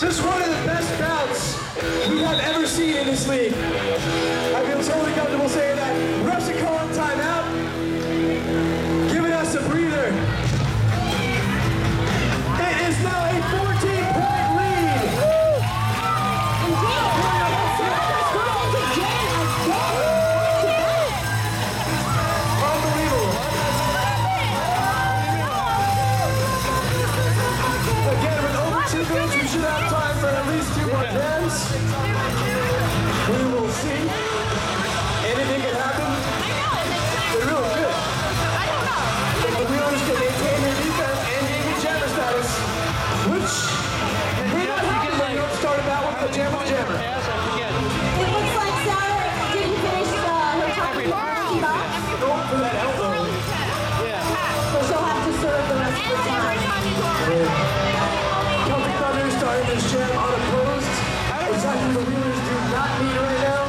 Just one of the best crowds we have ever seen in this league. I feel totally comfortable saying that. race. We will see. Anything can happen. I know, it's exciting. They're real good. I don't know. But the Wheelers can maintain their defense and David Jammer status, which we don't have to like, start about with the Jammer Jammer. Pass, I forget. It looks like Sarah didn't finish the, her top of the box. Don't for that. Yeah. So she'll have to serve the rest of the time. Celtic Thunder starting this jam on a what the viewers do not need right now.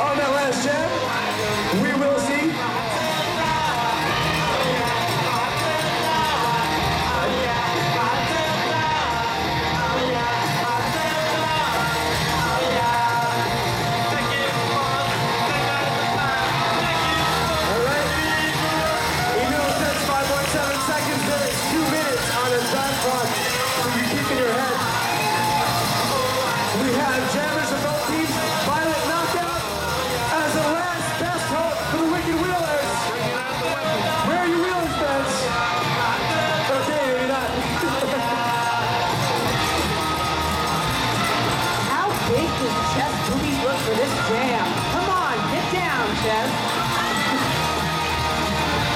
on that last jab. man.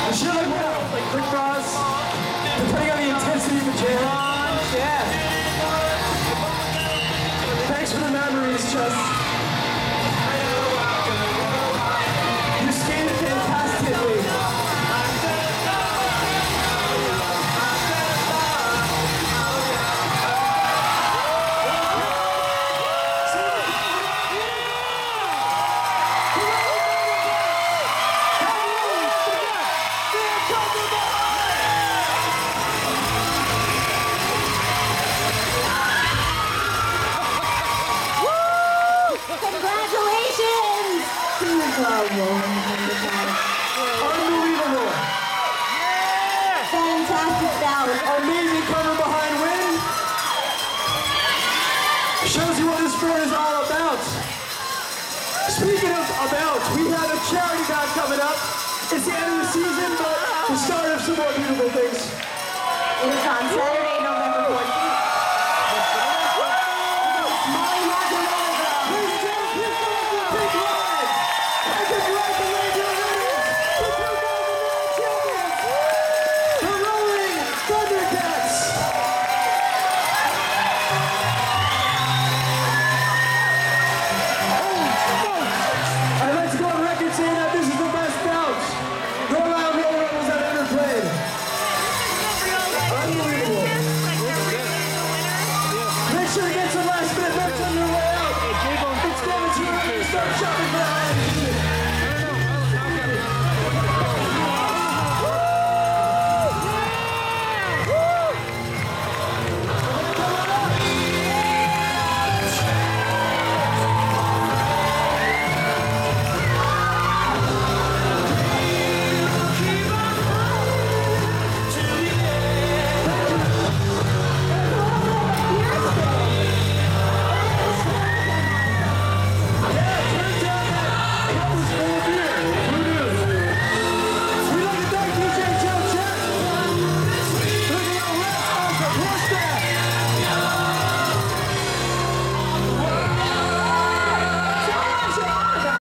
And shit like what else? Like quick draws, depending on the intensity of the jam. Yeah. Thanks for the memories, Chess. Unbelievable. Fantastic bout. Amazing cover behind win. Shows you what this sport is all about. Speaking of about, we have a charity bout coming up. It's the end of the season, but the start of some more beautiful things. It is on Saturday,